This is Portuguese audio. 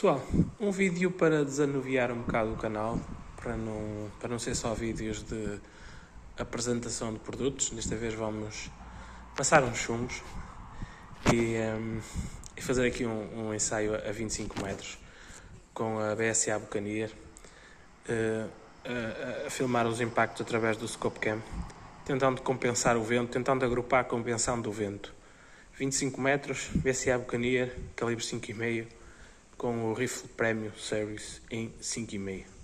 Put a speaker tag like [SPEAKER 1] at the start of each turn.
[SPEAKER 1] Pessoal, um vídeo para desanuviar um bocado o canal, para não, para não ser só vídeos de apresentação de produtos. Desta vez vamos passar uns chumos e, um, e fazer aqui um, um, ensaio a 25 metros com a BSA Buccaneer, uh, a, a, filmar os impactos através do Scope Cam, tentando compensar o vento, tentando agrupar compensando o vento. 25 metros, BSA Buccaneer, calibre 5,5 com o rifle Premium Series em 5,5.